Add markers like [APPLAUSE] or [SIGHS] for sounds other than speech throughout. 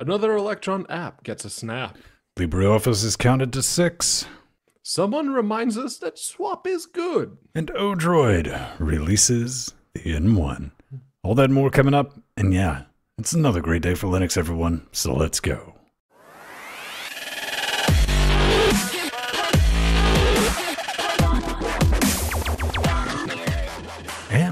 Another Electron app gets a snap. LibreOffice is counted to six. Someone reminds us that swap is good. And Odroid releases the N1. All that more coming up. And yeah, it's another great day for Linux, everyone. So let's go.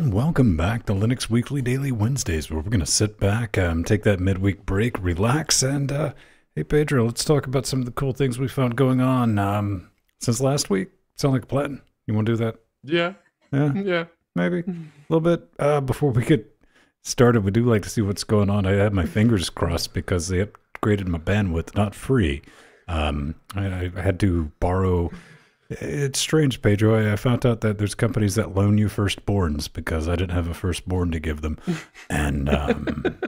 And welcome back to Linux Weekly Daily Wednesdays, where we're going to sit back, um, take that midweek break, relax, and uh, hey, Pedro, let's talk about some of the cool things we found going on um, since last week. Sound like a plan? You want to do that? Yeah. Yeah, Yeah. maybe a [LAUGHS] little bit. Uh, before we get started, we do like to see what's going on. I had my fingers crossed because they upgraded my bandwidth, not free. Um, I, I had to borrow. It's strange, Pedro. I, found out that there's companies that loan you firstborns because I didn't have a firstborn to give them, and um,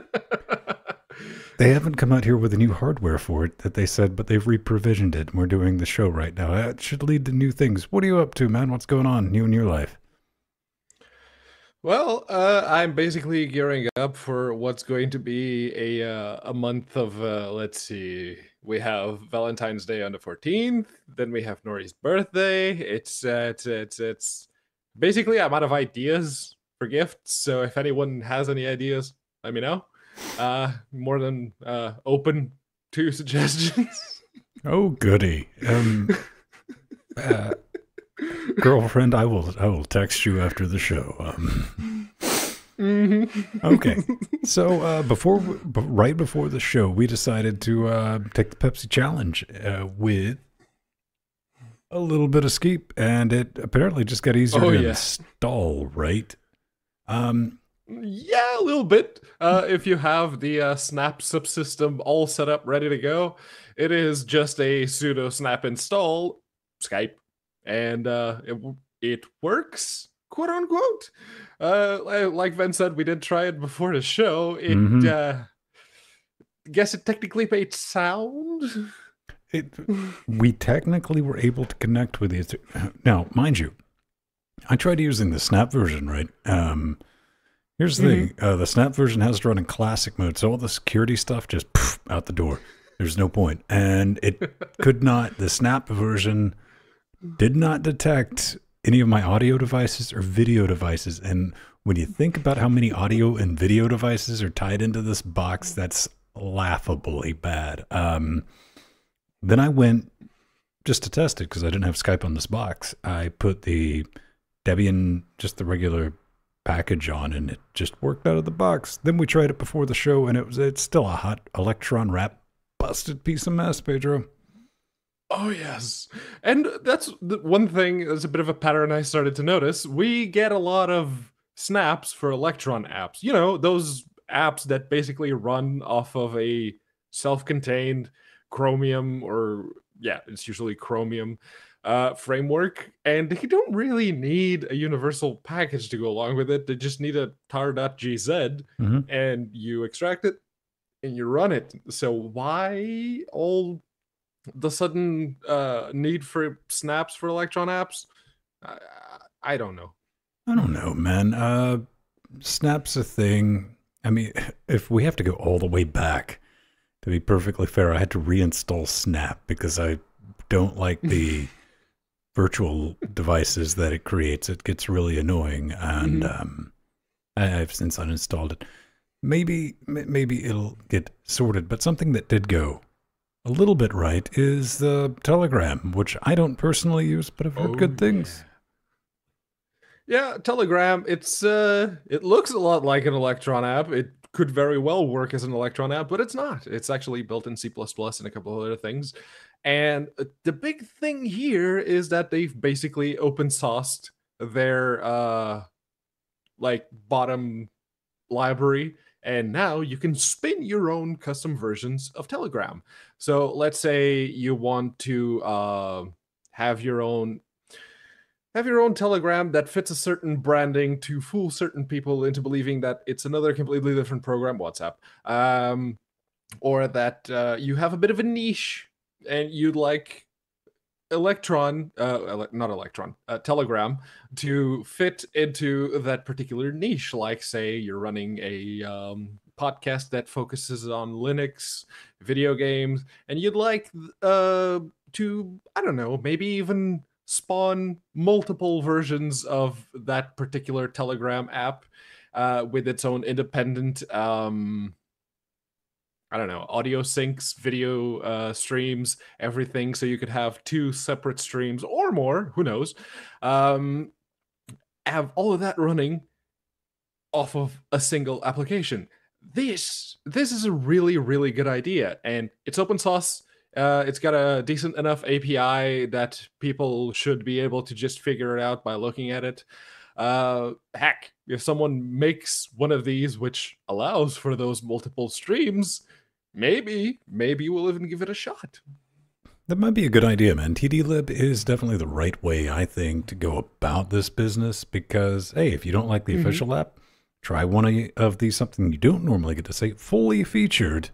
they haven't come out here with a new hardware for it that they said, but they've reprovisioned it. and We're doing the show right now. It should lead to new things. What are you up to, man? What's going on new in your life? Well, uh, I'm basically gearing up for what's going to be a uh, a month of uh, let's see. We have Valentine's Day on the 14th. Then we have Nori's birthday. It's uh, it's it's it's basically I'm out of ideas for gifts. So if anyone has any ideas, let me know. Uh, more than uh, open to [LAUGHS] suggestions. Oh, goody. Um, [LAUGHS] uh, girlfriend, I will I will text you after the show. Um, Mhm. okay. So uh, before, b- right before the show, we decided to uh, take the Pepsi challenge uh, with a little bit of Skype, and it apparently just got easier Oh, to yeah. install. Right. Um, Yeah, a little bit. Uh, if you have the uh, Snap subsystem all set up, ready to go, it is just a sudo snap install Skype, and uh, it it works, quote unquote. Uh, like Ben said, we did try it before the show. It Mhm. uh, guess it technically made sound. it, [LAUGHS] we technically were able to connect with it. Now, mind you, I tried using the Snap version, right? Um, here's the thing: uh, the Snap version has to run in classic mode, so all the security stuff just poof, out the door. There's no point, and it [LAUGHS] could not. The Snap version did not detect any of my audio devices or video devices, and when you think about how many audio and video devices are tied into this box, that's laughably bad. Um, then I went just to test it because I didn't have Skype on this box. I put the Debian, just the regular package on, and it just worked out of the box. Then we tried it before the show, and it was it's still a hot Electron wrap busted piece of mess, Pedro. Oh yes, and that's the one thing. That's a bit of a pattern I started to notice. We get a lot of snaps for Electron apps. You know, those apps that basically run off of a self-contained Chromium or yeah, it's usually Chromium uh, framework, and they don't really need a universal package to go along with it. They just need a tar.gz, Mhm. and you extract it and you run it. So why all the sudden uh, need for snaps for Electron apps? I, I don't know. I don't know, man. Uh, Snap's a thing. I mean, [LAUGHS] if we have to go all the way back, to be perfectly fair, I had to reinstall Snap because I don't like the [LAUGHS] virtual devices that it creates. It gets really annoying, and Mhm. um, I, I've since uninstalled it. Maybe, maybe it'll get sorted. But something that did go a little bit right is the Telegram, which I don't personally use, but I've heard Oh, good things. Yeah, Telegram. It's uh, it looks a lot like an Electron app. It could very well work as an Electron app, but it's not. It's actually built in C++ and a couple of other things. And uh, the big thing here is that they've basically open sourced their uh, like bottom library, and now you can spin your own custom versions of Telegram. So let's say you want to uh, have your own have your own telegram that fits a certain branding to fool certain people into believing that it's another completely different program whatsapp um, or that uh, you have a bit of a niche and you'd like electron uh, ele- not electron uh, telegram to fit into that particular niche like say you're running a um, podcast that focuses on Linux, video games, and you'd like uh, to, I don't know, maybe even spawn multiple versions of that particular Telegram app uh, with its own independent um, I don't know, audio syncs, video uh, streams, everything. So you could have two separate streams or more, who knows. Um, have all of that running off of a single application. This this is a really really good idea, and it's open source. Uh, it's got a decent enough API that people should be able to just figure it out by looking at it. Uh, heck, if someone makes one of these which allows for those multiple streams, maybe, maybe we'll even give it a shot. That might be a good idea, man. TDLib is definitely the right way, I think, to go about this business because, hey, if you don't like the mm-hmm. official app, try one of these, something you don't normally get to say, fully featured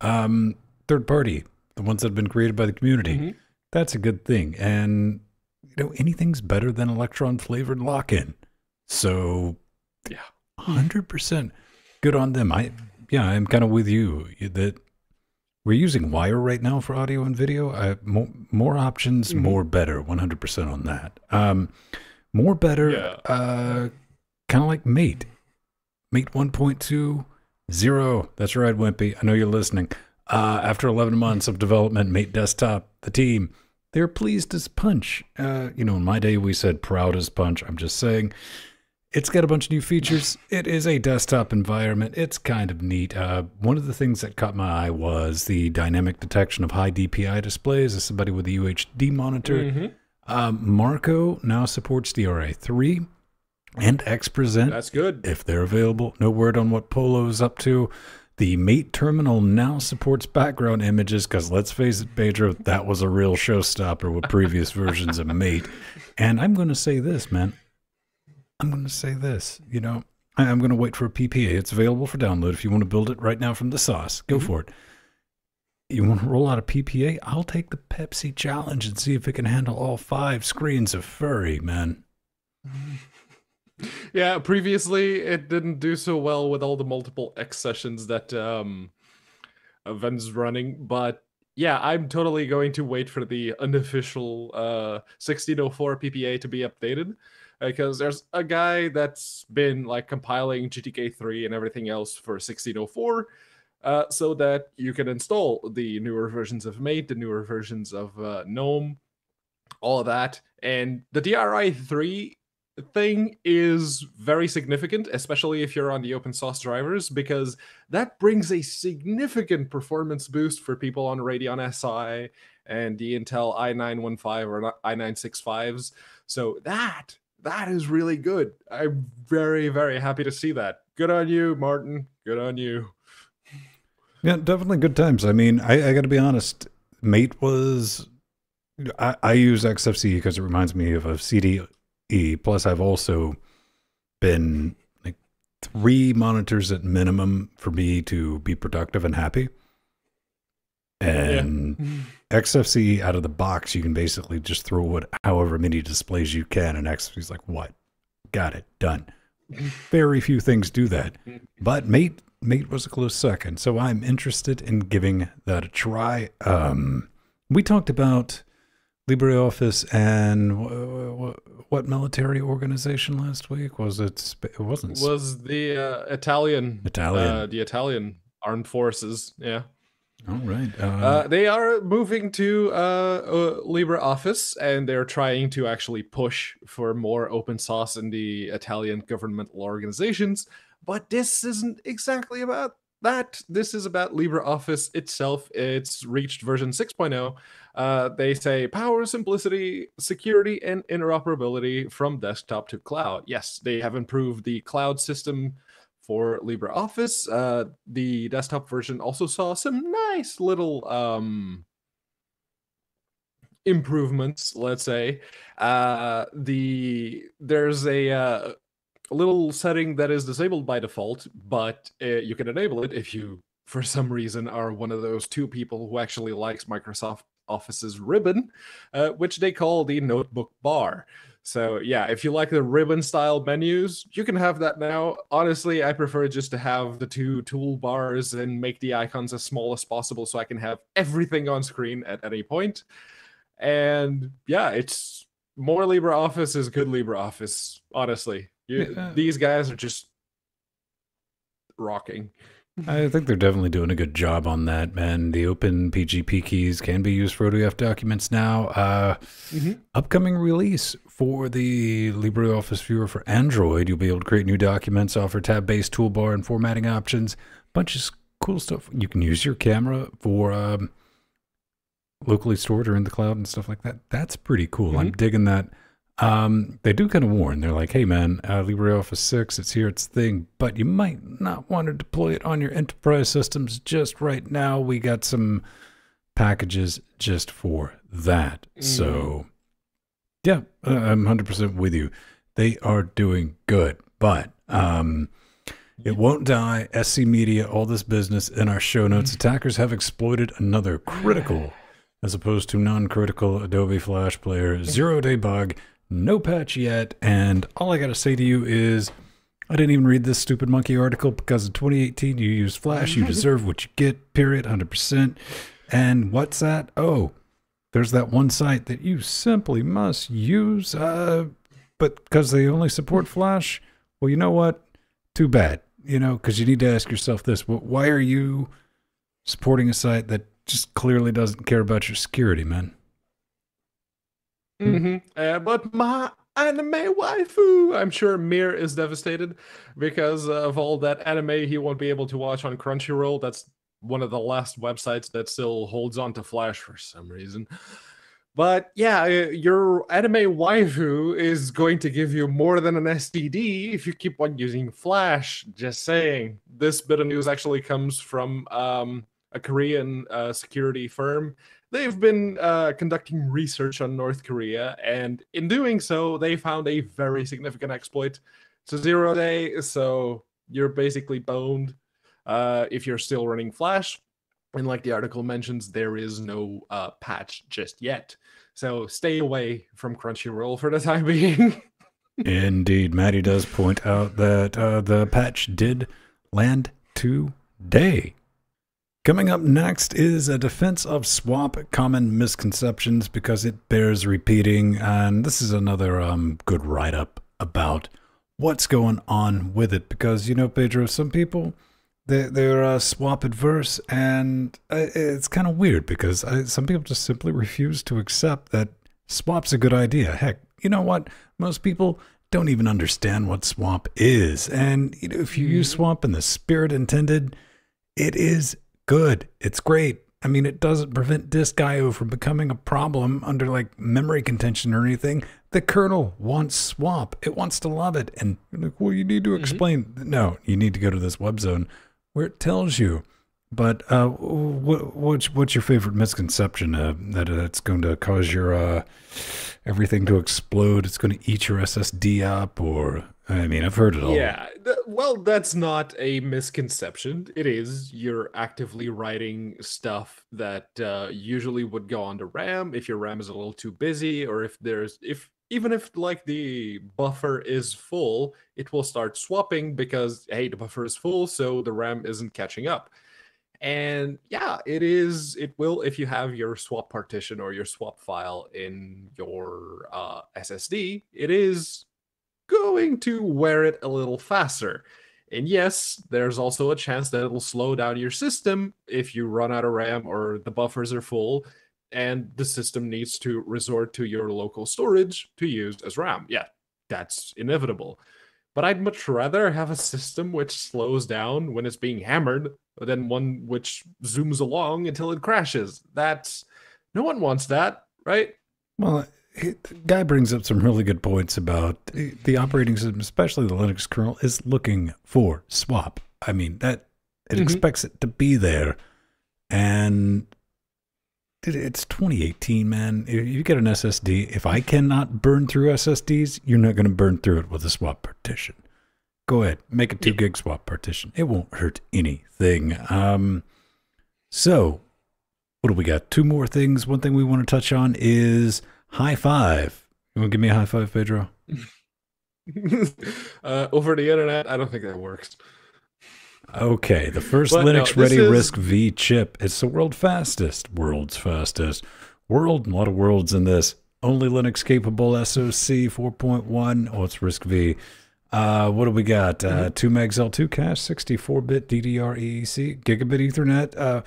um, third party, the ones that have been created by the community. Mm-hmm. That's a good thing. And, you know, anything's better than Electron flavored lock in. So, yeah, 100% good on them. I, yeah, I'm kind of with you that we're using Wire right now for audio and video. Uh, more, more options, mm-hmm. more better. 100% on that. Um, more better, yeah. uh, kind of like Mate. Mate 1.2, zero. That's right, Wimpy. I know you're listening. Uh, after 11 months of development, Mate Desktop, the team, they're pleased as punch. Uh, you know, in my day, we said proud as punch. I'm just saying it's got a bunch of new features. It is a desktop environment. It's kind of neat. Uh, one of the things that caught my eye was the dynamic detection of high DPI displays. As somebody with a UHD monitor, mm-hmm. um, Marco now supports DRI3 and XPresent. That's good. If they're available. No word on what Polo's up to. The Mate terminal now supports background images because let's face it, Pedro, that was a real showstopper with previous versions of Mate. [LAUGHS] And I'm going to say this, man. I'm going to say this. You know, I, am going to wait for a PPA. It's available for download. If you want to build it right now from the sauce, go mm-hmm. for it. You want to roll out a PPA? I'll take the Pepsi challenge and see if it can handle all five screens of furry, man. [LAUGHS] yeah, previously it didn't do so well with all the multiple X sessions that um events running, but yeah, I'm totally going to wait for the unofficial uh 1604 PPA to be updated because there's a guy that's been like compiling GTK 3 and everything else for 1604 uh, so that you can install the newer versions of Mate, the newer versions of uh, GNOME, all of that. And the DRI 3 thing is very significant, especially if you're on the open source drivers, because that brings a significant performance boost for people on Radeon SI and the Intel i915 or i965s. So that that is really good. I'm very, very happy to see that. Good on you, Martin. Good on you. Yeah, definitely good times. I mean, I, I got to be honest. Mate was. I, I use XFCE because it reminds me of a CDE. Plus, I've also been like three monitors at minimum for me to be productive and happy. And yeah. [LAUGHS] XFCE out of the box, you can basically just throw what however many displays you can, and XFCE's like, what? Got it, done. Very few things do that, but Mate Mate was a close second, so I'm interested in giving that a try. Um, we talked about LibreOffice and what military organization last week was it? It wasn't. Was the uh, Italian Italian uh, the Italian armed forces? Yeah. All right. Uh, uh, they are moving to uh, uh, LibreOffice, and they're trying to actually push for more open source in the Italian governmental organizations. But this isn't exactly about that. This is about LibreOffice itself. It's reached version 6.0. Uh, they say power, simplicity, security, and interoperability from desktop to cloud. Yes, they have improved the cloud system for LibreOffice. Uh, the desktop version also saw some nice little um, improvements. Let's say uh, the there's a uh, little setting that is disabled by default, but uh, you can enable it if you, for some reason, are one of those two people who actually likes Microsoft Office's ribbon, uh, which they call the notebook bar. So yeah, if you like the ribbon style menus, you can have that now. Honestly, I prefer just to have the two toolbars and make the icons as small as possible so I can have everything on screen at any point. And yeah, it's more LibreOffice is good LibreOffice, honestly. You, yeah. These guys are just rocking. I think they're definitely doing a good job on that, man. The open PGP keys can be used for ODF documents now. Uh, mm-hmm. Upcoming release for the LibreOffice Viewer for Android, you'll be able to create new documents, offer tab-based toolbar and formatting options, bunch of cool stuff. You can use your camera for um, locally stored or in the cloud and stuff like that. That's pretty cool. Mm-hmm. I'm digging that. Um, they do kind of warn. They're like, hey, man, uh, LibreOffice 6, it's here, it's thing, but you might not want to deploy it on your enterprise systems just right now. We got some packages just for that. Mm. So, yeah, uh, I'm 100% with you. They are doing good, but um, it won't die. SC Media, all this business in our show notes. Mm. Attackers have exploited another critical [SIGHS] as opposed to non critical Adobe Flash Player zero day bug no patch yet. And all I got to say to you is I didn't even read this stupid monkey article because in 2018 you use Flash, you [LAUGHS] deserve what you get, period, 100%. And what's that? Oh, there's that one site that you simply must use, uh, but because they only support Flash, well, you know what? Too bad, you know, because you need to ask yourself this why are you supporting a site that just clearly doesn't care about your security, man? Mm-hmm. Uh, but my anime waifu, I'm sure Mir is devastated because of all that anime he won't be able to watch on Crunchyroll. That's one of the last websites that still holds on to Flash for some reason. But yeah, uh, your anime waifu is going to give you more than an STD if you keep on using Flash. Just saying. This bit of news actually comes from um, a Korean uh, security firm they've been uh, conducting research on North Korea, and in doing so, they found a very significant exploit. It's a zero day, so you're basically boned uh, if you're still running Flash. And like the article mentions, there is no uh, patch just yet. So stay away from Crunchyroll for the time [LAUGHS] being. Indeed. Maddie does point out that uh, the patch did land today. Coming up next is a defense of swap common misconceptions because it bears repeating, and this is another um, good write up about what's going on with it. Because you know, Pedro, some people they they're uh, swap adverse, and uh, it's kind of weird because I, some people just simply refuse to accept that swap's a good idea. Heck, you know what? Most people don't even understand what swap is, and you know, if you use mm-hmm. swap in the spirit intended, it is good. It's great. I mean, it doesn't prevent disk IO from becoming a problem under like memory contention or anything. The kernel wants swap. It wants to love it. And like, well, you need to mm-hmm. explain. Mm-hmm. No, you need to go to this web zone where it tells you. But uh, what, what's what's your favorite misconception uh, that uh, it's going to cause your uh, everything to explode? It's going to eat your SSD up, or I mean, I've heard it all. Yeah. Well, that's not a misconception. It is. You're actively writing stuff that uh, usually would go onto RAM if your RAM is a little too busy, or if there's if even if like the buffer is full, it will start swapping because hey, the buffer is full, so the RAM isn't catching up. And yeah, it is. It will if you have your swap partition or your swap file in your uh, SSD. It is going to wear it a little faster. And yes, there's also a chance that it'll slow down your system if you run out of RAM or the buffers are full and the system needs to resort to your local storage to use as RAM. Yeah, that's inevitable. But I'd much rather have a system which slows down when it's being hammered than one which zooms along until it crashes. That's no one wants that, right? Well, guy brings up some really good points about the operating system, especially the Linux kernel, is looking for swap. I mean that it mm-hmm. expects it to be there, and it's 2018, man. If you get an SSD, if I cannot burn through SSDs, you're not going to burn through it with a swap partition. Go ahead, make a two gig swap partition. It won't hurt anything. Um, so What do we got? Two more things. One thing we want to touch on is high five. You want to give me a high five, Pedro? [LAUGHS] uh, over the internet, I don't think that works. Okay, the first Linux no, Ready is... RISC V chip. It's the world fastest, world's fastest. World, a lot of worlds in this. Only Linux capable SoC 4.1. Oh, it's RISC-V. Uh, what do we got? Uh, mm-hmm. 2 megs L2 cache, 64 bit DDR EEC, gigabit Ethernet. Uh,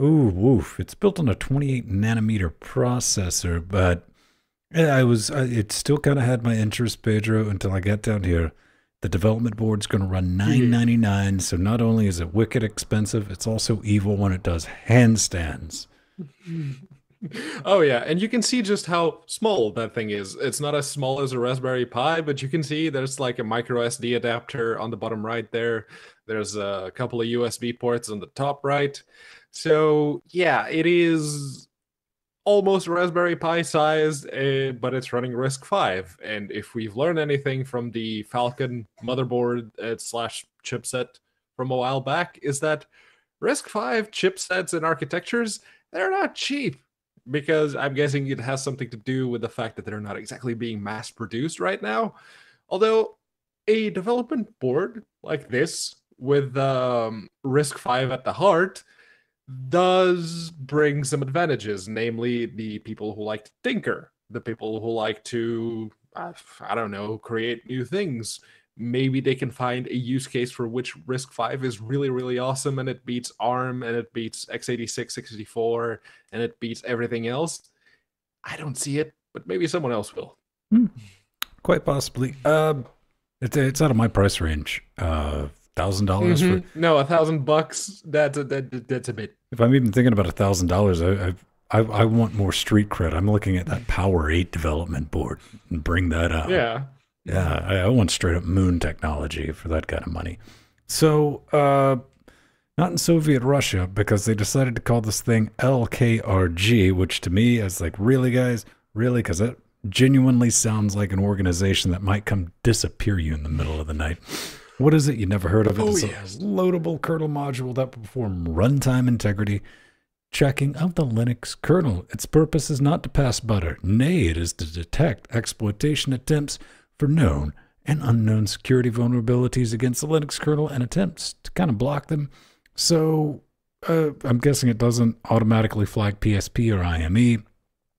ooh, woof. It's built on a 28 nanometer processor, but I was, it still kind of had my interest, Pedro, until I got down here. The development board's going to run nine ninety nine. So not only is it wicked expensive, it's also evil when it does handstands. [LAUGHS] oh yeah, and you can see just how small that thing is. It's not as small as a Raspberry Pi, but you can see there's like a micro SD adapter on the bottom right there. There's a couple of USB ports on the top right. So yeah, it is almost Raspberry Pi sized, uh, but it's running RISC-V. And if we've learned anything from the Falcon motherboard uh, slash chipset from a while back, is that RISC-V chipsets and architectures they're not cheap because I'm guessing it has something to do with the fact that they're not exactly being mass produced right now. Although a development board like this with um, RISC-V at the heart does bring some advantages, namely the people who like to tinker, the people who like to, I don't know, create new things. Maybe they can find a use case for which RISC-V is really, really awesome and it beats ARM and it beats x86, 64, and it beats everything else. I don't see it, but maybe someone else will. Hmm. Quite possibly. Uh, it's, it's out of my price range. Uh, thousand dollars for mm-hmm. no a thousand bucks that's a that, that's a bit if i'm even thinking about a thousand dollars I, I i want more street cred i'm looking at that power 8 development board and bring that up yeah yeah I, I want straight up moon technology for that kind of money so uh not in Soviet Russia because they decided to call this thing LKRG, which to me is like, really, guys? Really? Because it genuinely sounds like an organization that might come disappear you in the middle of the night. What is it? You never heard of it? Oh, it's yes. a loadable kernel module that perform runtime integrity checking of the Linux kernel. Its purpose is not to pass butter. Nay, it is to detect exploitation attempts for known and unknown security vulnerabilities against the Linux kernel and attempts to kind of block them. So uh, I'm guessing it doesn't automatically flag PSP or IME.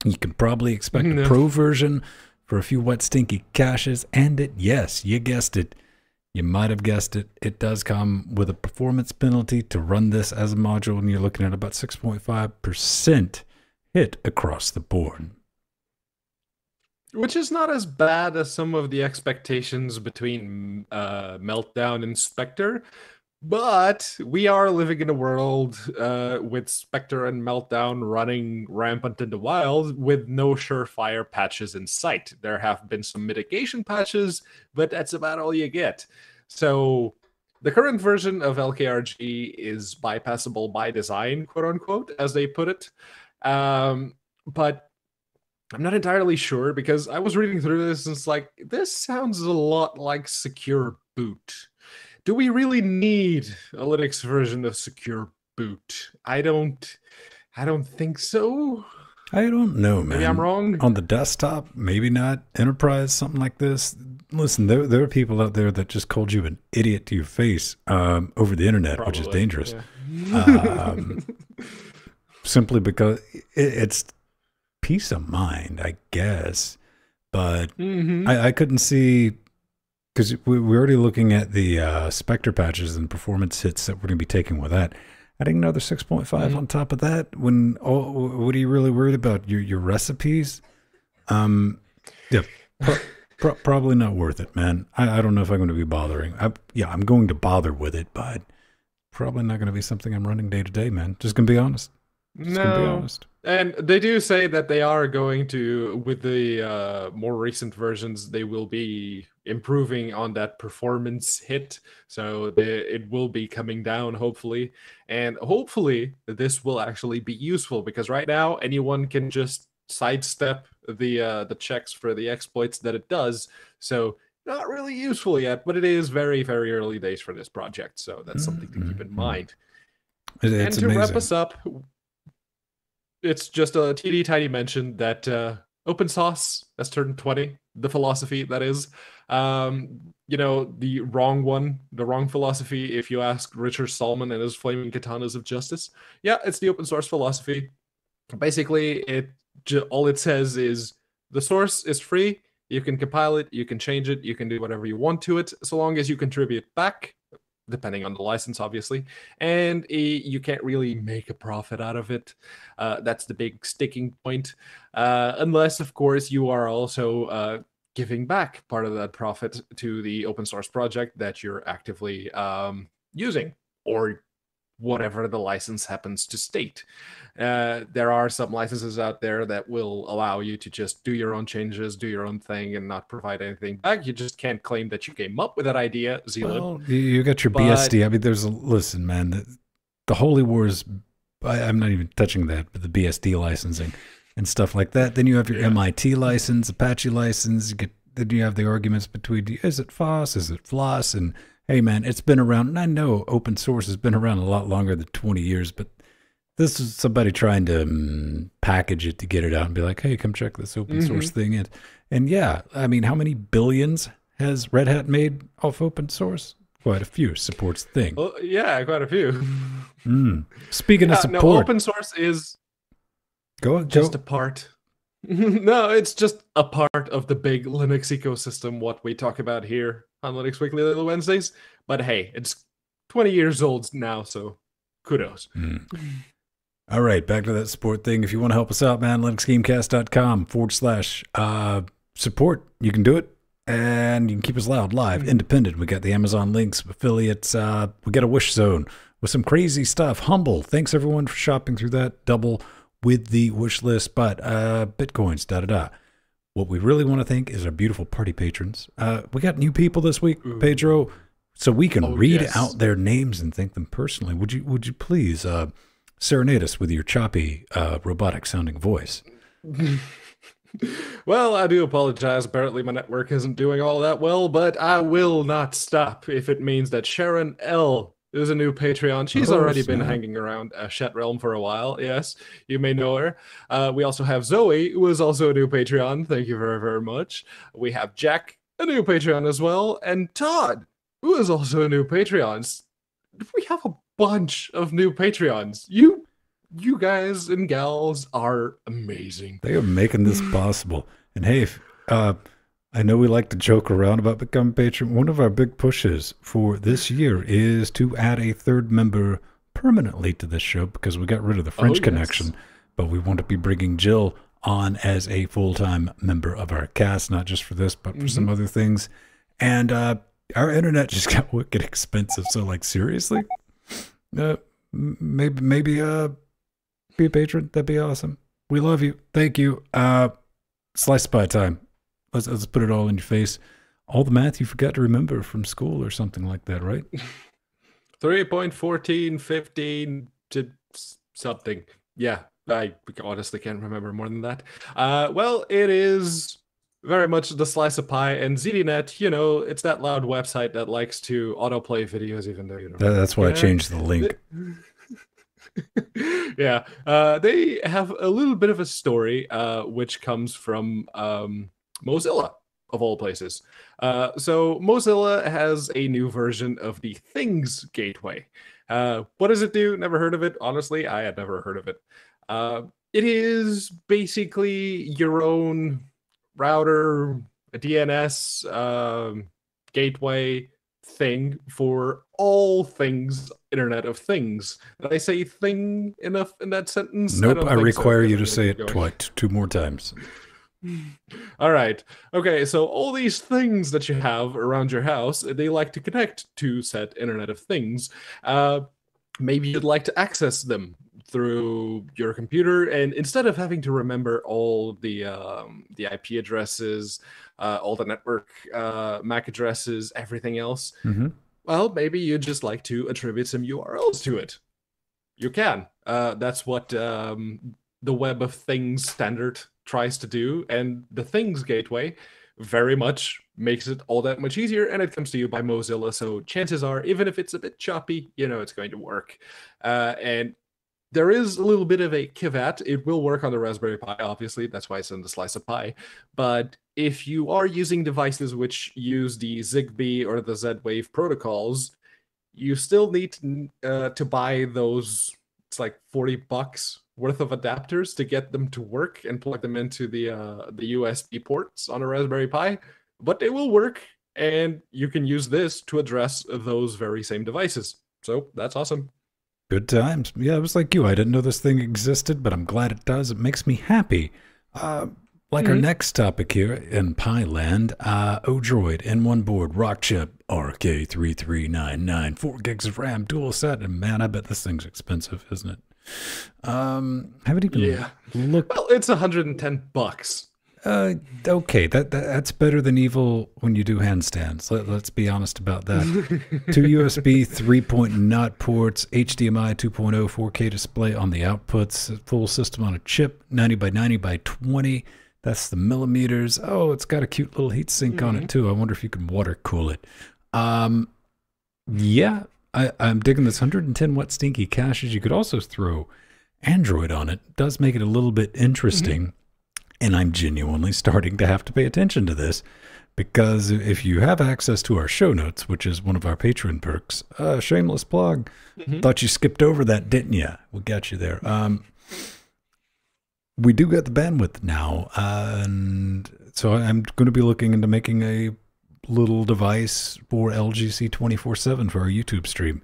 You can probably expect [LAUGHS] no. a pro version for a few wet, stinky caches. And it, yes, you guessed it, you might have guessed it, it does come with a performance penalty to run this as a module, and you're looking at about 6.5% hit across the board. Which is not as bad as some of the expectations between uh, Meltdown and Spectre, but we are living in a world uh, with Spectre and Meltdown running rampant in the wild with no surefire patches in sight. There have been some mitigation patches, but that's about all you get. So the current version of LKRG is bypassable by design, quote unquote, as they put it. Um, but I'm not entirely sure because I was reading through this and it's like, this sounds a lot like Secure Boot do we really need a Linux version of Secure Boot? I don't I don't think so. I don't know, man. Maybe I'm wrong. On the desktop, maybe not. Enterprise, something like this. Listen, there, there are people out there that just called you an idiot to your face um, over the internet, Probably, which is dangerous. Yeah. um, [LAUGHS] simply because it, it's peace of mind, I guess. But mm-hmm. I, I couldn't see because we, we're already looking at the uh, Spectre patches and performance hits that we're going to be taking with that. Adding another 6.5 mm-hmm. on top of that, when oh, what are you really worried about? Your your recipes? Um, yeah, pro- pro- probably not worth it, man. I, I don't know if I'm going to be bothering. I, yeah, I'm going to bother with it, but probably not going to be something I'm running day to day, man. Just gonna be honest. No. And they do say that they are going to, with the uh, more recent versions, they will be improving on that performance hit. So the, it will be coming down, hopefully. And hopefully, this will actually be useful because right now, anyone can just sidestep the uh, the checks for the exploits that it does. So not really useful yet, but it is very, very early days for this project. So that's something to keep in mm-hmm. mind. It's and to amazing. wrap us up, it's just a teeny tiny mention that uh, open source has turned 20 the philosophy that is. Um, you know the wrong one the wrong philosophy if you ask richard stallman and his flaming katanas of justice. Yeah it's the open source philosophy. Basically it all it says is the source is free. You can compile it you can change it you can do whatever you want to it so long as you contribute back depending on the license, obviously. And you can't really make a profit out of it. Uh, that's the big sticking point. Uh, unless, of course, you are also uh, giving back part of that profit to the open source project that you're actively um, using or whatever the license happens to state. Uh, there are some licenses out there that will allow you to just do your own changes, do your own thing, and not provide anything back. You just can't claim that you came up with that idea, Zealand. Well, you got your but, BSD. I mean, there's a listen, man. The, the Holy Wars. I, am not even touching that, but the BSD licensing and stuff like that. Then you have your yeah. MIT license, Apache license. You get then you have the arguments between is it FOSS, is it FLOSS, and hey, man, it's been around. And I know open source has been around a lot longer than 20 years, but this is somebody trying to um, package it to get it out and be like, hey, come check this open mm-hmm. source thing. And, and yeah, I mean, how many billions has Red Hat made off open source? Quite a few supports the thing. Well, yeah, quite a few. Mm. Speaking of support, no, open source is go just go. a part. [LAUGHS] no, it's just a part of the big Linux ecosystem. What we talk about here on Linux Weekly Little Wednesdays. But hey, it's 20 years old now, so kudos. Mm. All right, back to that support thing. If you want to help us out, man, linuxgamecast.com forward slash uh, support. You can do it. And you can keep us loud, live, mm-hmm. independent. We got the Amazon links, affiliates. Uh, we got a wish zone with some crazy stuff. Humble. Thanks everyone for shopping through that. Double with the wish list. But uh, bitcoins, da da da. What we really want to thank is our beautiful party patrons. Uh, we got new people this week, Ooh. Pedro, so we can oh, read yes. out their names and thank them personally. Would you Would you please uh, serenade us with your choppy, uh, robotic sounding voice. [LAUGHS] well, I do apologize. Apparently, my network isn't doing all that well, but I will not stop if it means that Sharon L is a new Patreon. She's oh, already snap. been hanging around uh, Shet Realm for a while. Yes, you may know her. Uh, we also have Zoe, who is also a new Patreon. Thank you very, very much. We have Jack, a new Patreon as well, and Todd, who is also a new Patreon. We have a bunch of new Patreons. You you guys and gals are amazing. They are making this possible. And hey, if, uh, I know we like to joke around about becoming patron. One of our big pushes for this year is to add a third member permanently to this show because we got rid of the French oh, yes. connection, but we want to be bringing Jill on as a full-time member of our cast, not just for this, but for mm-hmm. some other things. And uh, our internet [LAUGHS] just got wicked expensive. So, like, seriously, uh, maybe maybe uh be a patron. That'd be awesome. We love you. Thank you. Uh, slice pie time. Let's let's put it all in your face. All the math you forgot to remember from school or something like that, right? [LAUGHS] 3.14, 15 to something. Yeah, I honestly can't remember more than that. Uh, well, it is very much the slice of pie. And ZDNet, you know, it's that loud website that likes to autoplay videos, even though you know. That's why yeah. I changed the link. [LAUGHS] yeah, uh, they have a little bit of a story, uh, which comes from um, Mozilla of all places. Uh, so Mozilla has a new version of the Things Gateway. Uh, what does it do? Never heard of it. Honestly, I had never heard of it. Uh, it is basically your own router, a DNS um, gateway thing for all things Internet of Things. Did I say thing enough in that sentence? Nope, I, I require so. you to say it twice, two more times. [LAUGHS] All right. Okay, so all these things that you have around your house, they like to connect to said Internet of Things. Uh, maybe you'd like to access them through your computer and instead of having to remember all the um, the ip addresses uh, all the network uh, mac addresses everything else mm-hmm. well maybe you'd just like to attribute some urls to it you can uh, that's what um, the web of things standard tries to do and the things gateway very much makes it all that much easier and it comes to you by mozilla so chances are even if it's a bit choppy you know it's going to work uh, and there is a little bit of a caveat. It will work on the Raspberry Pi, obviously. That's why it's in the slice of pie. But if you are using devices which use the ZigBee or the Z-Wave protocols, you still need to, uh, to buy those. It's like forty bucks worth of adapters to get them to work and plug them into the uh, the USB ports on a Raspberry Pi. But they will work, and you can use this to address those very same devices. So that's awesome. Good times. Yeah, it was like you. I didn't know this thing existed, but I'm glad it does. It makes me happy. Uh, like mm-hmm. our next topic here in Pi Land, uh, Odroid N1 board, Rockchip, RK3399, 4 gigs of RAM, dual set, and man, I bet this thing's expensive, isn't it? Um, haven't even yeah. looked. Well, it's 110 bucks. Uh, okay, that, that, that's better than evil when you do handstands. Let, us be honest about that. [LAUGHS] Two USB 3.0 ports, HDMI 2.0 4K display on the outputs, full system on a chip, 90 by 90 by 20. That's the millimeters. Oh, it's got a cute little heat sink mm-hmm. on it mm-hmm. too. I wonder if you can water cool it. Um, yeah, I, I'm digging this 110 watt stinky caches. You could also throw Android on it. it does make it a little bit interesting. Mm-hmm and I'm genuinely starting to have to pay attention to this because if you have access to our show notes, which is one of our patron perks, uh, shameless plug. Mm-hmm. Thought you skipped over that, didn't you? We'll get you there. Um, we do get the bandwidth now, and so I'm going to be looking into making a little device for LGC 24 7 for our YouTube stream.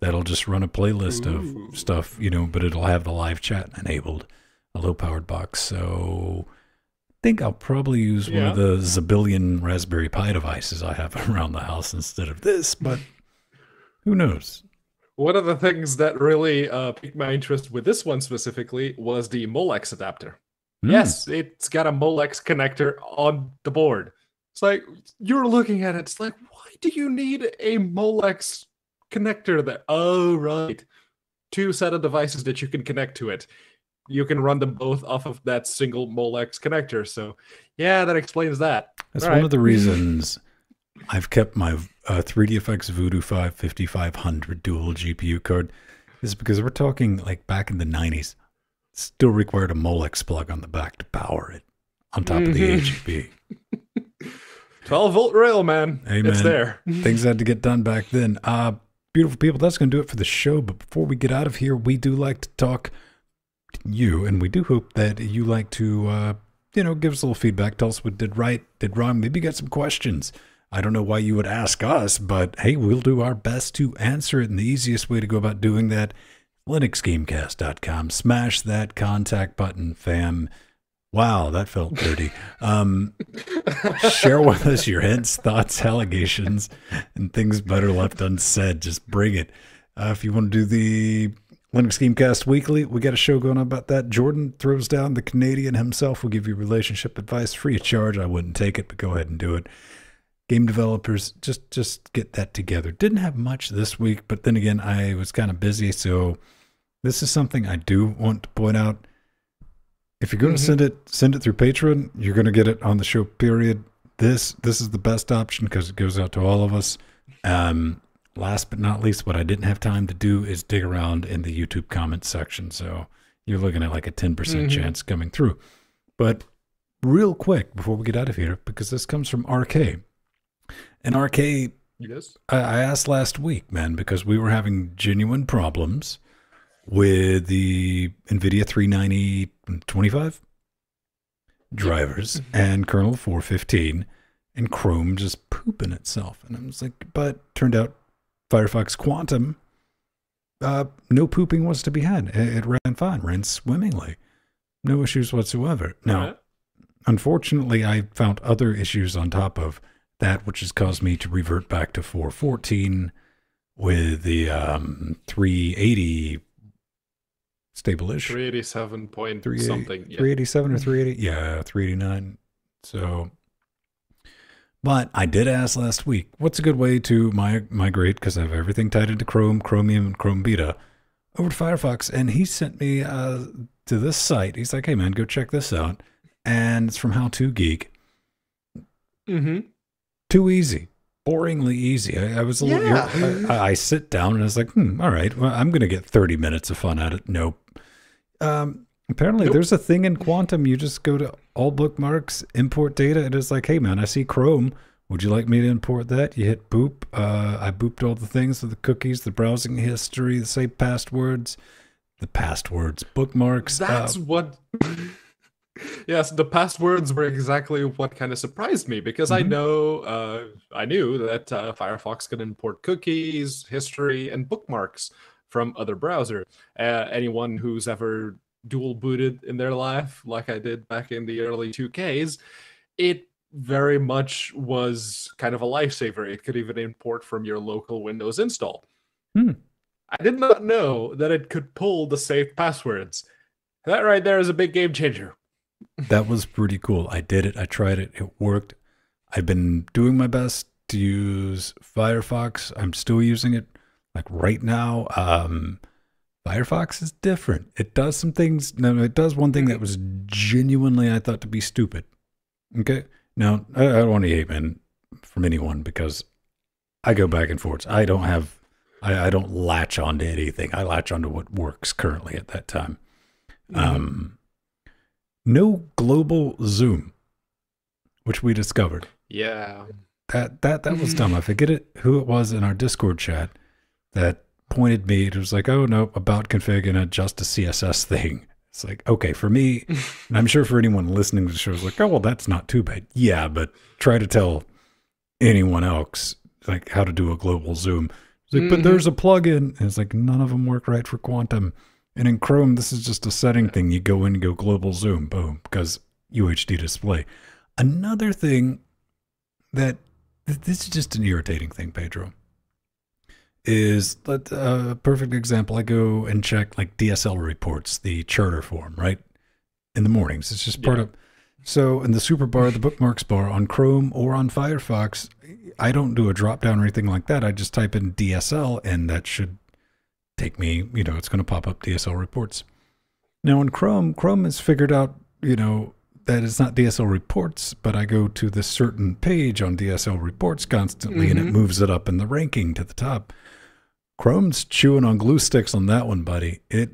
That'll just run a playlist Ooh. of stuff, you know, but it'll have the live chat enabled a low powered box. So I think I'll probably use yeah. one of the zabillion Raspberry Pi devices I have [LAUGHS] around the house instead of this, but who knows? One of the things that really uh, piqued my interest with this one specifically was the Molex adapter. Mm. Yes, it's got a Molex connector on the board. It's like you're looking at it, it's like, why do you need a Molex connector that oh right. Two set of devices that you can connect to it you can run them both off of that single Molex connector. So, yeah, that explains that. That's All one right. of the reasons I've kept my uh, 3DFX Voodoo 5 5500 dual GPU card is because we're talking like back in the 90s. Still required a Molex plug on the back to power it on top mm-hmm. of the HEP. 12 volt rail, man. Amen. It's there. Things had to get done back then. Uh, beautiful people, that's going to do it for the show. But before we get out of here, we do like to talk to you, and we do hope that you like to, uh, you know, give us a little feedback. Tell us what did right, did wrong. Maybe get some questions. I don't know why you would ask us, but hey, we'll do our best to answer it. And the easiest way to go about doing that, linuxgamecast.com. Smash that contact button, fam. Wow, that felt dirty. Um, share with us your hints, thoughts, allegations, and things better left unsaid. Just bring it. Uh, if you want to do the Linux Gamecast Weekly. We got a show going on about that. Jordan throws down the Canadian himself. Will give you relationship advice free of charge. I wouldn't take it, but go ahead and do it. Game developers, just just get that together. Didn't have much this week, but then again, I was kind of busy, so this is something I do want to point out. If you're going to mm-hmm. send it, send it through Patreon. You're going to get it on the show. Period. This this is the best option because it goes out to all of us. Um, last but not least, what I didn't have time to do is dig around in the YouTube comments section. So you're looking at like a 10% mm hmm chance coming through. But real quick before we get out of here, because this comes from RK. And RK, yes. I, I asked last week, man, because we were having genuine problems with the NVIDIA 390 25 drivers mm-hmm. and kernel 415 and Chrome just pooping itself. And I was like, but turned out Firefox Quantum, uh, no pooping was to be had. It, it, ran fine, ran swimmingly, no issues whatsoever. Now, right. unfortunately, I found other issues on top of that, which has caused me to revert back to 414 with the um, 380 stable-ish. 387 point something. Yeah. 387 or 380? Yeah, 389. So but I did ask last week, what's a good way to mi- migrate, because I have everything tied into Chrome, Chromium, and Chrome Beta, over to Firefox. And he sent me uh, to this site. He's like, hey, man, go check this out. And it's from How To Geek. Mm-hmm. Too easy. Boringly easy. I, I was a little. Yeah. I, I sit down and I was like, hmm, all right, well, I'm going to get 30 minutes of fun out of it. Nope. Um, apparently, Nope. there's a thing in Quantum. You just go to all bookmarks, import data, and it's like, hey, man, I see Chrome. Would you like me to import that? You hit boop. Uh, I booped all the things, the cookies, the browsing history, the save passwords, the passwords, bookmarks. uh, That's what. Yes, the passwords were exactly what kind of surprised me because I Mhm. know, uh, I knew that uh, Firefox could import cookies, history, and bookmarks from other browser. Uh, anyone who's ever dual booted in their life, like I did back in the early 2Ks, it very much was kind of a lifesaver. It could even import from your local Windows install. Hmm. I did not know that it could pull the saved passwords. That right there is a big game changer. That was pretty cool. I did it. I tried it. It worked. I've been doing my best to use Firefox. I'm still using it like right now. Um, Firefox is different. It does some things. No, it does one thing that was genuinely I thought to be stupid. Okay. Now I, I don't want to hate man from anyone because I go back and forth. I don't have. I, I don't latch onto anything. I latch onto what works currently at that time. Um, no global zoom, which we discovered. Yeah. That that that was dumb. I forget it who it was in our Discord chat that pointed me. It was like, oh no, about config and adjust a CSS thing. It's like, okay, for me, and I'm sure for anyone listening to the show is like, oh well, that's not too bad. Yeah, but try to tell anyone else like how to do a global zoom. It's like, but Mhm. there's a plugin. And it's like none of them work right for quantum. And in Chrome, this is just a setting thing. You go in go global zoom, boom, because UHD display. Another thing that this is just an irritating thing, Pedro. Is a uh, perfect example. I go and check like DSL reports, the charter form, right? In the mornings. It's just part Yeah. of so in the super bar, the bookmarks bar on Chrome or on Firefox, I don't do a drop down or anything like that. I just type in DSL and that should take me, you know, it's going to pop up DSL reports. Now in Chrome, Chrome has figured out, you know, that it's not DSL reports, but I go to this certain page on DSL reports constantly and it Mhm. moves it up in the ranking to the top. Chrome's chewing on glue sticks on that one, buddy. It,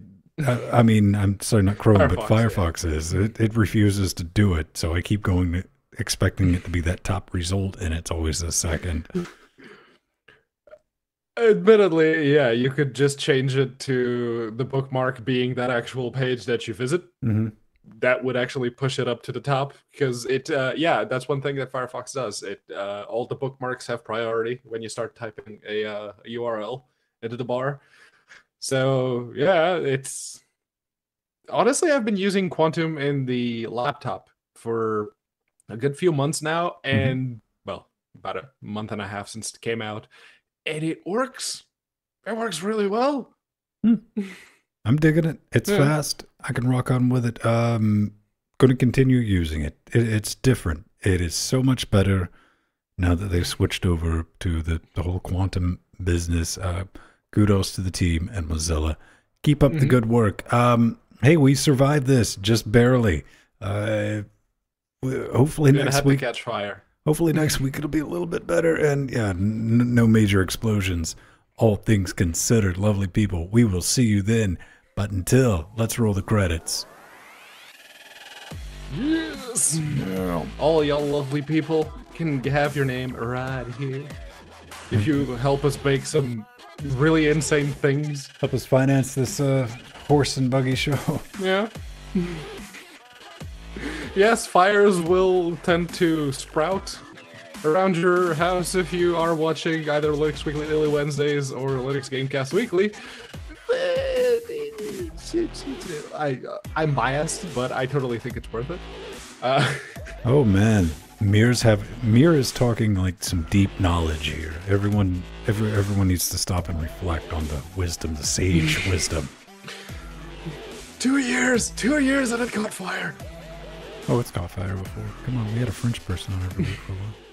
I, I mean, I'm sorry, not Chrome, but Firefox, yeah. Is. It, it refuses to do it. So I keep going to expecting it to be that top result and it's always the second. Admittedly, yeah, you could just change it to the bookmark being that actual page that you visit. hmm That would actually push it up to the top because it, uh, yeah, that's one thing that Firefox does. It, uh, all the bookmarks have priority when you start typing a, uh, a URL into the bar. So yeah, it's honestly I've been using Quantum in the laptop for a good few months now, and well, about a month and a half since it came out, and it works. It works really well. [LAUGHS] I'm digging it. It's Yeah. fast. I can rock on with it. Um, going to continue using it. it. It's different. It is so much better now that they've switched over to the, the whole quantum business. Uh, kudos to the team and Mozilla. Keep up the Mhm. good work. Um, hey, we survived this just barely. Uh, hopefully Gonna next have week to catch fire. Hopefully next week it'll be a little bit better. And yeah, n- no major explosions. All things considered, lovely people. We will see you then. But until, let's roll the credits. Yes. All y'all lovely people can have your name right here. If you help us make some really insane things. Help us finance this uh, horse and buggy show. Yeah. [LAUGHS] yes, fires will tend to sprout around your house if you are watching either Linux Weekly Daily Wednesdays or Linux Gamecast Weekly. I I'm biased, but I totally think it's worth it. Uh, [LAUGHS] oh man, Mir's have Mir is talking like some deep knowledge here. Everyone, every, everyone needs to stop and reflect on the wisdom, the sage [LAUGHS] wisdom. two years, two years, and it caught fire. Oh, it's caught fire before. Come on, we had a French person on every week for a while.